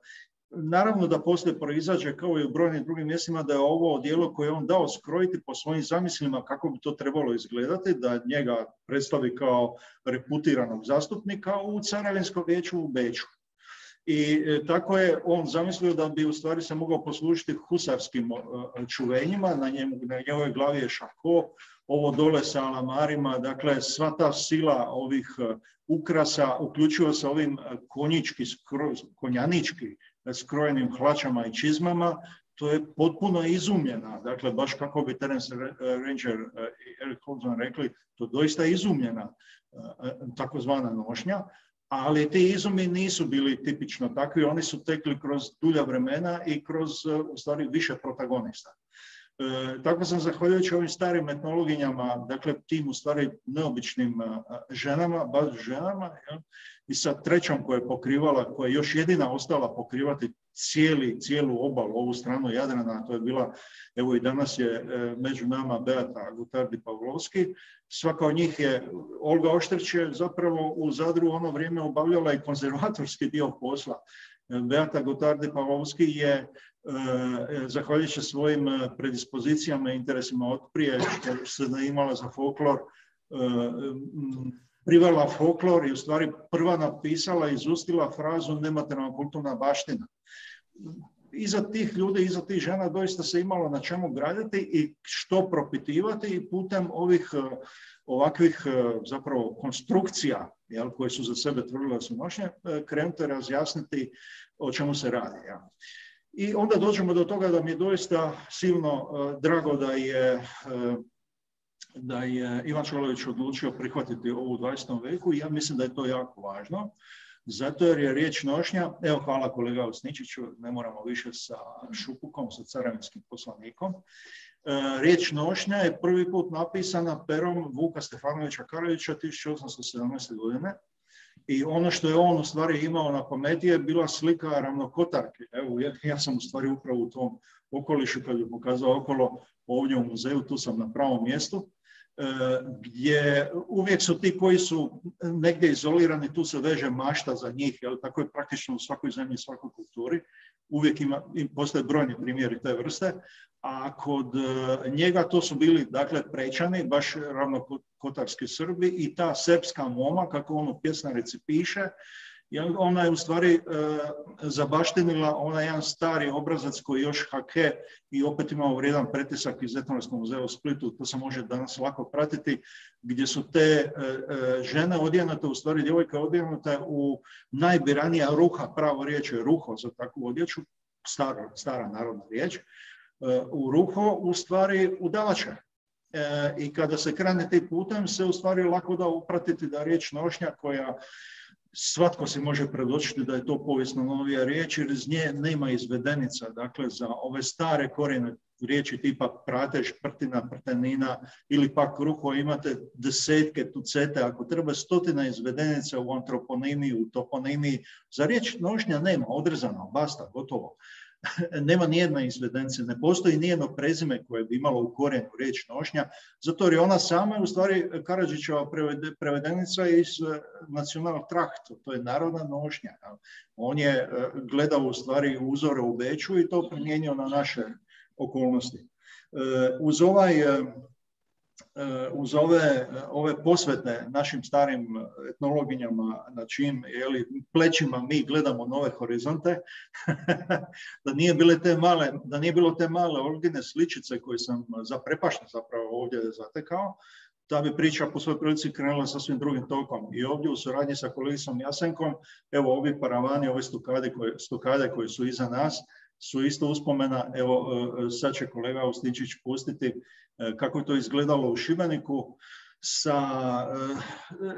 Naravno da poslije proizađe kao i u brojnim drugim mjestima da je ovo dijelo koje je on dao skrojiti po svojim zamislima kako bi to trebalo izgledati, da njega predstavi kao reputiranog zastupnika u Caravinskom vijeću u Beču. I e, tako je on zamislio da bi u stvari se mogao poslužiti husarskim čuvenjima, na, njemu, na njegovoj glavi je šako, ovo dole sa alamarima, dakle sva ta sila ovih ukrasa, uključivo sa ovim e, konjički, konjanički skrojenim hlačama i čizmama, to je potpuno izumljena, dakle baš kako bi Terence Ranger i Eric Holzman rekli, to doista izumljena e, takozvana nošnja, ali ti izumi nisu bili tipično takvi, oni su tekli kroz dulja vremena i kroz e, u više protagonista. E, tako sam zahvaljujući ovim starim etnologinjama, dakle tim u stvari neobičnim ženama, baš ženama, i sa trećom koja je pokrivala, koja je još jedina ostala pokrivati cijeli, cijelu obalu, ovu stranu Jadrana, to je bila, evo i danas je e, među nama Beata Gutardi Pavlovski. Svaka od njih je, Olga Oštrć je zapravo u Zadru ono vrijeme obavljala i konzervatorski dio posla. Beata Gutardi Pavlovski je E, zahvaljujući svojim e, predispozicijama i interesima od prije, što se zanimala za folklor, e, privela folklor i u stvari prva napisala i izustila frazu nematerijalna kulturna baština. Iza tih ljudi, iza tih žena doista se imalo na čemu graditi i što propitivati putem ovih ovakvih zapravo konstrukcija jel, koje su za sebe tvrdile da su nošnje, krenuti razjasniti o čemu se radi. I onda dođemo do toga da mi je doista silno drago da je da je Ivan Čolović odlučio prihvatiti ovu 20. veku i ja mislim da je to jako važno. Zato jer je riječ nošnja, evo hvala kolega Osničiću, ne moramo više sa Šupukom, sa caravinskim poslanikom. E, riječ nošnja je prvi put napisana perom Vuka Stefanovića Karavića 1817. godine i ono što je on u stvari imao na pameti je bila slika ravnokotarke. Evo, ja, sam u stvari upravo u tom okolišu, kad bi pokazao okolo ovdje u muzeju, tu sam na pravom mjestu, gdje uvijek su ti koji su negdje izolirani, tu se veže mašta za njih, jel, tako je praktično u svakoj zemlji, svakoj kulturi, uvijek ima, postoje brojni primjeri te vrste, a kod njega to su bili dakle prečani, baš ravnokotarski Srbi i ta srpska moma, kako on u pjesnarici piše, ona je u stvari e, zabaštenila onaj jedan stari obrazac koji još hake i opet imao vrijedan pretisak iz Etnološkog muzeja u Splitu, to se može danas lako pratiti, gdje su te e, e, žene odjenute, u stvari djevojka odjenute u najbiranija ruha, pravo riječ je ruho za takvu odjeću, stara, stara narodna riječ, u ruho u stvari udavače. I kada se krene tim putem se u stvari lako da upratiti da riječ nošnja koja svatko se može predočiti da je to povijesno novija riječ jer iz nje nema izvedenica. Dakle, za ove stare korijene riječi tipa pratež, prtina, prtenina ili pak ruho imate desetke tucete, ako treba stotina izvedenica u antroponimiji, u toponimiji, za riječ nošnja nema, odrezano, basta, gotovo. nema nijedna izvedence, ne postoji nijedno prezime koje bi imalo u korijenu riječ nošnja, zato jer je ona sama u stvari Karadžićeva prevedenica iz e, nacionalnog trakta, to je narodna nošnja. On je e, gledao u stvari uzore u Beću i to primijenio na naše okolnosti. E, uz ovaj uz ove, ove posvete našim starim etnologinjama na čim jeli, plećima mi gledamo nove horizonte, da nije bile te male, da nije bilo te male Olgine sličice koje sam zaprepašno zapravo ovdje zatekao, ta bi priča po svojoj prilici krenula sasvim drugim tokom. I ovdje u suradnji sa kolegicom Jasenkom, evo ovi paravani, ove stukade koje, stukade koje su iza nas, su isto uspomena, evo e, sad će kolega Ostičić pustiti E, kako je to izgledalo u Šibeniku. Sa,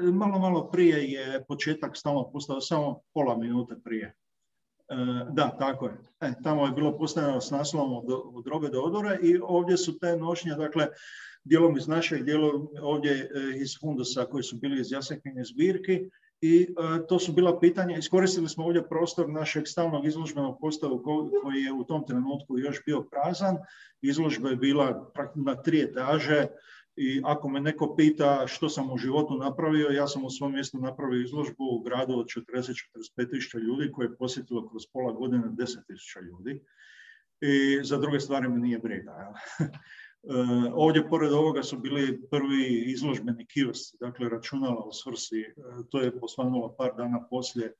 e, malo, malo prije je početak stalno postao, samo pola minute prije. E, da, tako je. E, tamo je bilo postavljeno s naslovom od robe do odore i ovdje su te nošnje, dakle, dijelom iz našeg, dijelom ovdje iz fundusa koji su bili iz Jasekine zbirki i e, to su bila pitanja. Iskoristili smo ovdje prostor našeg stalnog izložbenog postavu koji je u tom trenutku još bio prazan. Izložba je bila na tri etaže i ako me neko pita što sam u životu napravio, ja sam u svom mjestu napravio izložbu u gradu od 40-45 tisuća ljudi koje je posjetilo kroz pola godine 10 tisuća ljudi. I za druge stvari mi nije briga. E, ovdje pored ovoga su bili prvi izložbeni kiosci, dakle računala u svrsi, e, to je posvanulo par dana poslije. E,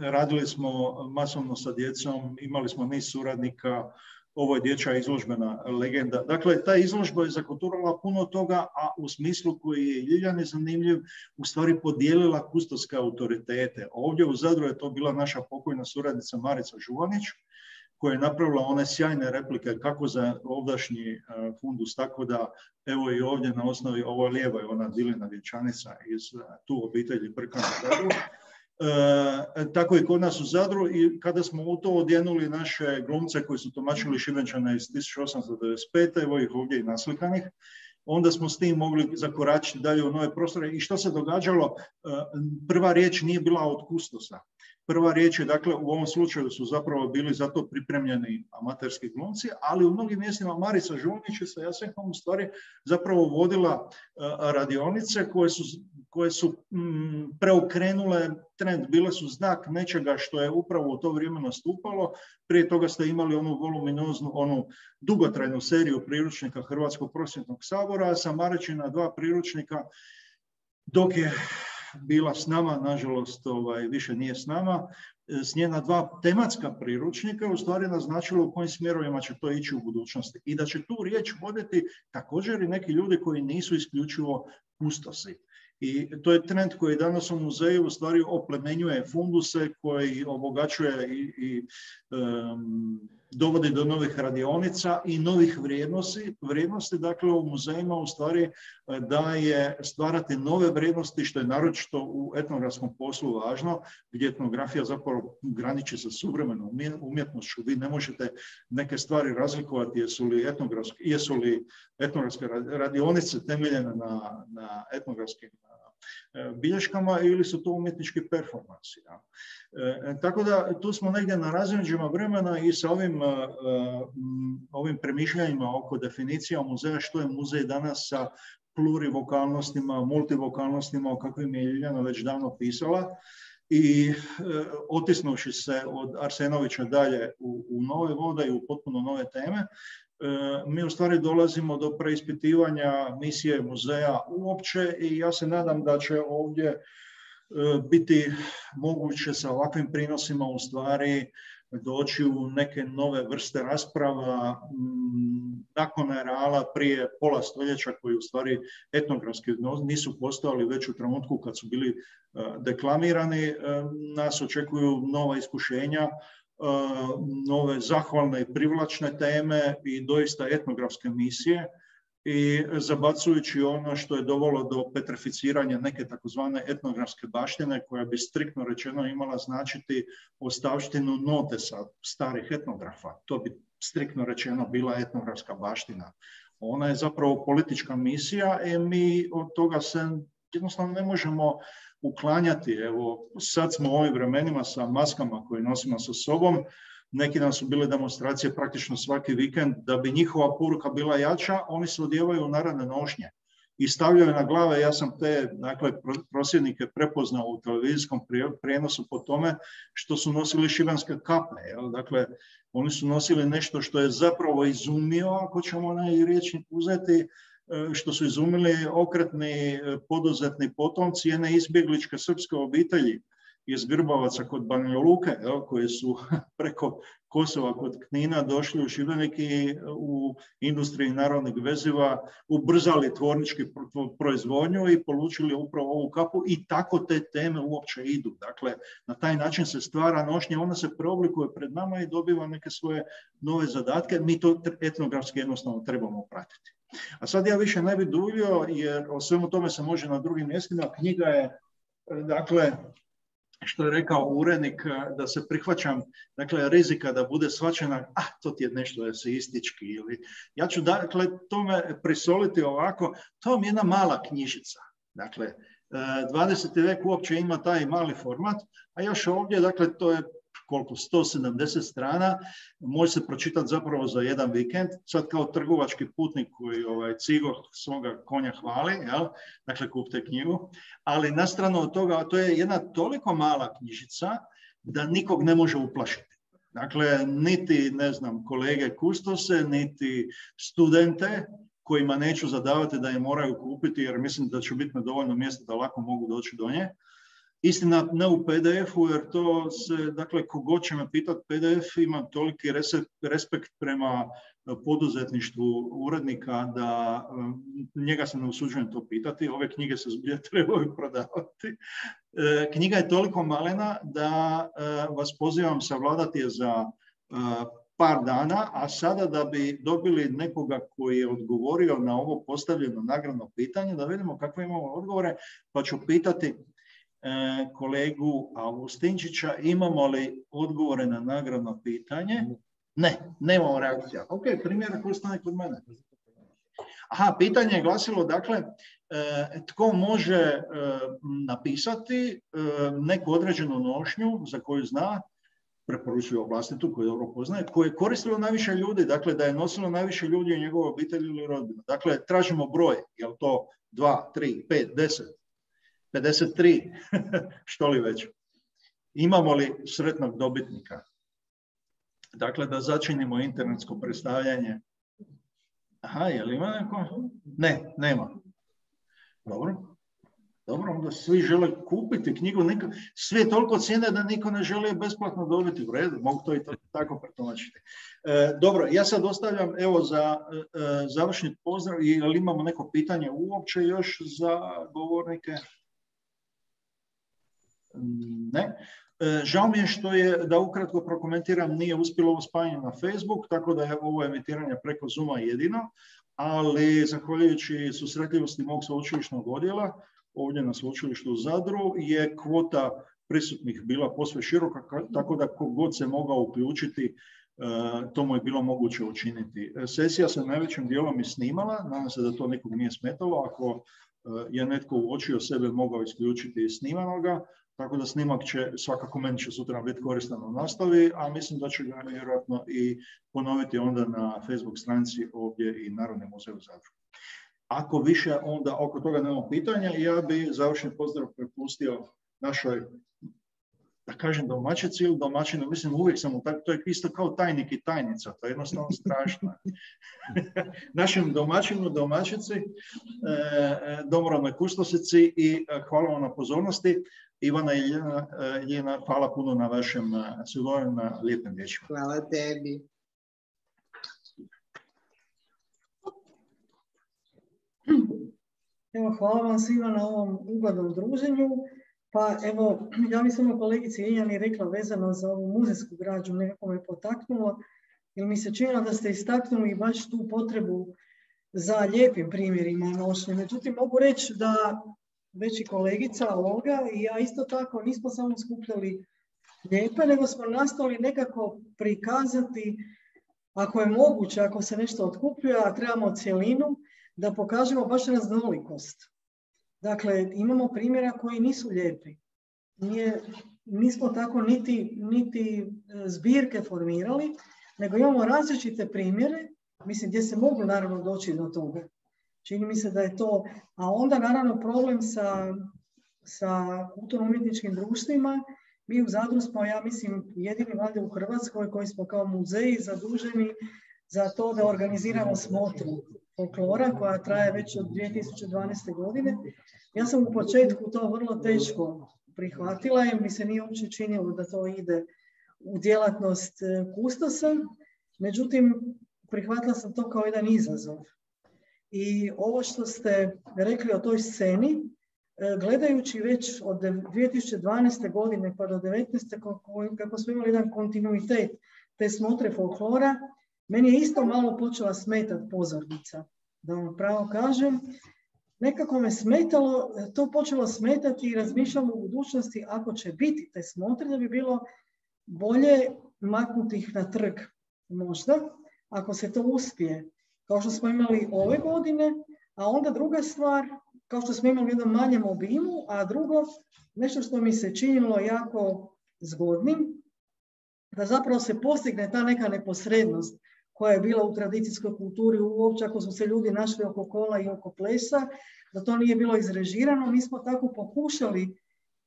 radili smo masovno sa djecom, imali smo niz suradnika, ovo je dječja izložbena legenda. Dakle, ta izložba je zakulturala puno toga, a u smislu koji je Ljiljani zanimljiv, u stvari podijelila kustoske autoritete. Ovdje u Zadru je to bila naša pokojna suradnica Marica Žuvanić, koja je napravila one sjajne replike kako za ovdašnji e, fundus, tako da evo i ovdje na osnovi, ovo lijevo je ona Dilina Vječanica iz e, tu obitelji Brkana Zadru. E, tako i kod nas u Zadru i kada smo u to odjenuli naše glumce koji su tomačili Šibenčana iz 1895. evo ih ovdje i naslikanih, onda smo s tim mogli zakoračiti dalje u nove prostore. I što se događalo? Prva riječ nije bila od kustosa. Prva riječ je, dakle, u ovom slučaju su zapravo bili za to pripremljeni amaterski glumci, ali u mnogim mjestima Marica Žunić je sa Jasenkom u stvari zapravo vodila radionice koje su, koje su mm, preokrenule trend, bile su znak nečega što je upravo u to vrijeme nastupalo. Prije toga ste imali onu voluminoznu, onu dugotrajnu seriju priručnika Hrvatskog prosvjetnog sabora, a sa Maričina dva priručnika, dok je bila s nama, nažalost ovaj, više nije s nama, e, s njena dva tematska priručnika u stvari naznačilo u kojim smjerovima će to ići u budućnosti. I da će tu riječ voditi također i neki ljudi koji nisu isključivo pustosi. I to je trend koji danas u muzeju u stvari oplemenjuje funduse, koji obogaćuje i, i dovodi do novih radionica i novih vrijednosti. Vrijednosti, dakle, u muzejima u stvari e, daje stvarati nove vrijednosti, što je naročito u etnografskom poslu važno, gdje etnografija zapravo graniči sa suvremenom umjetnošću. Vi ne možete neke stvari razlikovati jesu li etnografske, jesu li etnografske radionice temeljene na, na etnografskim bilješkama ili su to umjetnički performansi. Ja. E, e, tako da tu smo negdje na razređima vremena i sa ovim, ovim premišljanjima oko definicija muzeja, što je muzej danas sa plurivokalnostima, multivokalnostima, o kakvim je Ljiljana već davno pisala. i e, otisnuši se od Arsenovića dalje u, u nove vode i u potpuno nove teme, e, mi u stvari dolazimo do preispitivanja misije muzeja uopće i ja se nadam da će ovdje e, biti moguće sa ovakvim prinosima u stvari doći u neke nove vrste rasprava nakon reala prije pola stoljeća koji u stvari etnografski nisu postojali već u trenutku kad su bili e, deklamirani. E, nas očekuju nova iskušenja, e, nove zahvalne i privlačne teme i doista etnografske misije i zabacujući ono što je dovelo do petrificiranja neke takozvane etnografske baštine koja bi striktno rečeno imala značiti ostavštinu notesa starih etnografa. To bi striktno rečeno bila etnografska baština. Ona je zapravo politička misija i mi od toga se jednostavno ne možemo uklanjati. Evo, sad smo u ovim vremenima sa maskama koje nosimo sa sobom, neki dan su bile demonstracije praktično svaki vikend, da bi njihova poruka bila jača, oni se odjevaju u narodne nošnje i stavljaju na glave, ja sam te dakle, prosjednike prepoznao u televizijskom prijenosu po tome što su nosili šibenske kape. Jel? Dakle, oni su nosili nešto što je zapravo izumio, ako ćemo onaj riječnik uzeti, što su izumili okretni e, poduzetni potomci jedne izbjegličke srpske obitelji iz Grbavaca kod Banja Luke, koji su preko Kosova kod Knina došli u Šibenik i u industriji narodnih veziva ubrzali tvornički proizvodnju i polučili upravo ovu kapu i tako te teme uopće idu. Dakle, na taj način se stvara nošnja, ona se preoblikuje pred nama i dobiva neke svoje nove zadatke. Mi to etnografski jednostavno trebamo pratiti. A sad ja više ne bih duljio, jer o svemu tome se može na drugim mjestima. Knjiga je, dakle, što je rekao urednik, da se prihvaćam dakle, rizika da bude svačena, ah, to ti je nešto eseistički. Ili... Ja ću dakle tome prisoliti ovako, to je jedna mala knjižica. Dakle, 20. vek uopće ima taj mali format, a još ovdje, dakle, to je koliko, 170 strana, može se pročitati zapravo za jedan vikend. Sad kao trgovački putnik koji ovaj, cigo svoga konja hvali, jel? dakle kupite knjigu, ali nastrano od toga, to je jedna toliko mala knjižica da nikog ne može uplašiti. Dakle, niti, ne znam, kolege kustose, niti studente, kojima neću zadavati da je moraju kupiti, jer mislim da će biti na dovoljno mjesta da lako mogu doći do nje. Istina, ne u PDF-u, jer to se, dakle, kogod će me pitat PDF, ima toliki respekt prema poduzetništvu urednika da njega se ne usuđujem to pitati. Ove knjige se zbilja trebaju prodavati. E, knjiga je toliko malena da e, vas pozivam savladati je za e, par dana, a sada da bi dobili nekoga koji je odgovorio na ovo postavljeno nagradno pitanje, da vidimo kakve imamo odgovore, pa ću pitati kolegu Augustinčića, imamo li odgovore na nagradno pitanje? Ne, nemamo reakcija. Ok, primjer koji stane kod mene. Aha, pitanje je glasilo, dakle, e, tko može e, napisati neku određenu nošnju za koju zna, preporučuju vlastitu koju dobro poznaje, koju je koristilo najviše ljudi, dakle da je nosilo najviše ljudi u njegovoj obitelji ili rodbinu. Dakle, tražimo broj, je li to 2, 3, 5, 10, 53, što li već. Imamo li sretnog dobitnika? Dakle, da začinimo internetsko predstavljanje. Aha, je li ima neko? Ne, nema. Dobro. Dobro, onda svi žele kupiti knjigu. Niko, svi toliko cijene da niko ne želi besplatno dobiti. U redu, mogu to i tako pretumačiti. E, dobro, ja sad ostavljam evo za e, e završni pozdrav. li imamo neko pitanje uopće još za govornike? Ne. E, žao mi je što je, da ukratko prokomentiram, nije uspjelo ovo spajanje na Facebook, tako da je ovo emitiranje preko Zuma jedino, ali zahvaljujući susretljivosti mog sveučilišnog odjela, ovdje na sveučilištu u Zadru, je kvota prisutnih bila posve široka, tako da kogod se mogao uključiti, e, to mu je bilo moguće učiniti. E, sesija se najvećim dijelom i snimala, nadam se da to nikog nije smetalo, ako je netko uočio sebe mogao isključiti snimanoga, tako da snimak će, svakako meni će sutra biti koristan u nastavi, a mislim da će ga vjerojatno i ponoviti onda na Facebook stranici ovdje i Narodne muzeju Zadru. Ako više onda oko toga nemamo pitanja, ja bi završen pozdrav prepustio našoj da kažem domaćici ili domaćinu, mislim uvijek sam u to je isto kao tajnik i tajnica, to je jednostavno strašno. Našem domaćinu, domaćici, e, domrovnoj kustosici i hvala vam na pozornosti. Ivana i Ljena, hvala puno na vašem sudovanju, na lijepim riječima. Hvala tebi. Evo, hvala vam svima na ovom ugodnom druženju. Pa evo, ja bih samo kolegici Iljani rekla vezano za ovu muzejsku građu, nekako me potaknulo, jer mi se činilo da ste istaknuli baš tu potrebu za lijepim primjerima nošnje. Međutim, mogu reći da već i kolegica Olga i ja isto tako nismo samo skupljali lijepe, nego smo nastali nekako prikazati, ako je moguće, ako se nešto otkupljuje, a trebamo cjelinu, da pokažemo baš raznolikost. Dakle, imamo primjera koji nisu lijepi. Nije, nismo tako niti, niti e, zbirke formirali, nego imamo različite primjere, mislim gdje se mogu naravno doći do toga. Čini mi se da je to, a onda naravno problem sa, sa kulturno-umjetničkim društvima, mi u Zadru smo, ja mislim, jedini valjda u Hrvatskoj koji smo kao muzeji zaduženi za to da organiziramo smotru folklora koja traje već od 2012. godine. Ja sam u početku to vrlo teško prihvatila jer mi se nije uopće činilo da to ide u djelatnost e, kustosa. Međutim, prihvatila sam to kao jedan izazov. I ovo što ste rekli o toj sceni, e, gledajući već od 2012. godine pa do 2019. kako smo imali jedan kontinuitet te smotre folklora, meni je isto malo počela smetati pozornica, da vam pravo kažem. Nekako me smetalo, to počelo smetati i razmišljam u budućnosti ako će biti te smotre, da bi bilo bolje maknuti ih na trg možda, ako se to uspije, kao što smo imali ove godine, a onda druga stvar, kao što smo imali u jednom manjem obimu, a drugo, nešto što mi se činilo jako zgodnim, da zapravo se postigne ta neka neposrednost koja je bila u tradicijskoj kulturi uopće ako su se ljudi našli oko kola i oko plesa, da to nije bilo izrežirano. Mi smo tako pokušali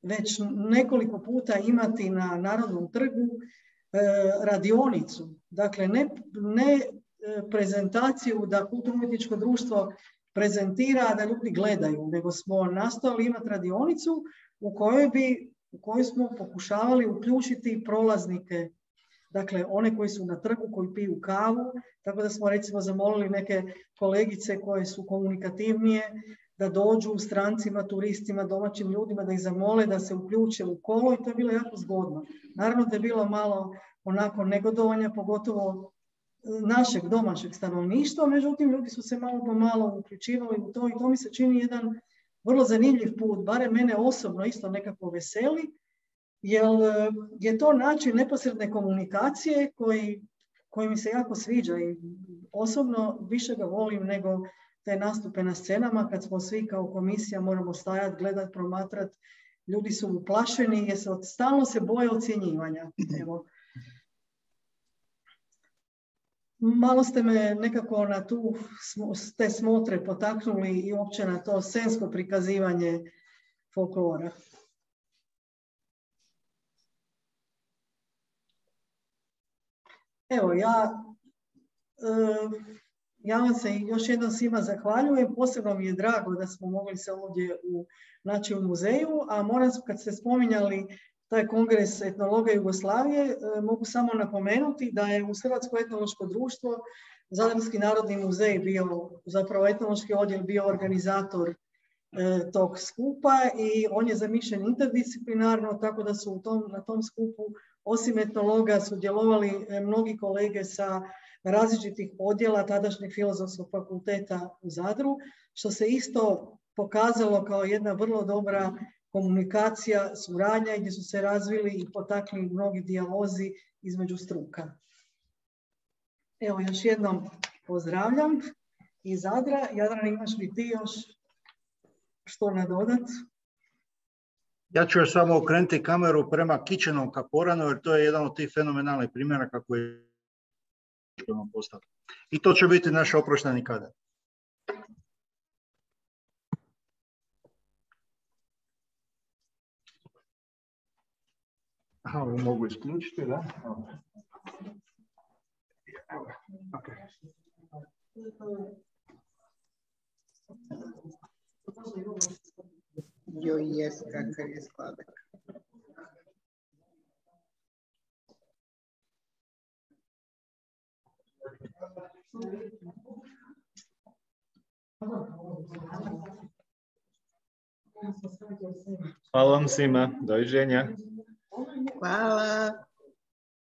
već nekoliko puta imati na Narodnom trgu e, radionicu. Dakle, ne, ne prezentaciju da kulturno društvo prezentira, da ljudi gledaju, nego smo nastojali imati radionicu u kojoj bi u kojoj smo pokušavali uključiti prolaznike dakle one koji su na trgu, koji piju kavu, tako da smo recimo zamolili neke kolegice koje su komunikativnije da dođu strancima, turistima, domaćim ljudima, da ih zamole da se uključe u kolo i to je bilo jako zgodno. Naravno da je bilo malo onako negodovanja, pogotovo e, našeg domaćeg stanovništva, međutim ljudi su se malo po malo uključivali u to i to mi se čini jedan vrlo zanimljiv put, barem mene osobno isto nekako veseli, jer e, je to način neposredne komunikacije koji, koji mi se jako sviđa i osobno više ga volim nego te nastupe na scenama kad smo svi kao komisija moramo stajati, gledati, promatrati. Ljudi su uplašeni jer se stalno se boje ocjenjivanja. Evo. Malo ste me nekako na tu te smotre potaknuli i uopće na to sensko prikazivanje folklora. Evo, ja, e, ja vam se još jednom svima zahvaljujem. Posebno mi je drago da smo mogli se ovdje u, naći u muzeju, a moram, kad ste spominjali taj kongres etnologa Jugoslavije, e, mogu samo napomenuti da je u Hrvatsko etnološko društvo Zadarski narodni muzej bio, zapravo etnološki odjel bio organizator e, tog skupa i on je zamišljen interdisciplinarno, tako da su u tom, na tom skupu osim etnologa sudjelovali e, mnogi kolege sa različitih odjela tadašnjeg filozofskog fakulteta u Zadru, što se isto pokazalo kao jedna vrlo dobra komunikacija, suradnja gdje su se razvili i potakli mnogi dijalozi između struka. Evo još jednom pozdravljam iz Zadra. Jadran, imaš li ti još što nadodati? Ja ću još samo okrenuti kameru prema kičenom kaporanu, jer to je jedan od tih fenomenalnih primjera kako je postati. I to će biti naš oprošteni kadar. Aha, mogu isključiti, da? Okay. Joj, jes, kakav je sladak. Hvala vam svima. Doviđenja. Hvala.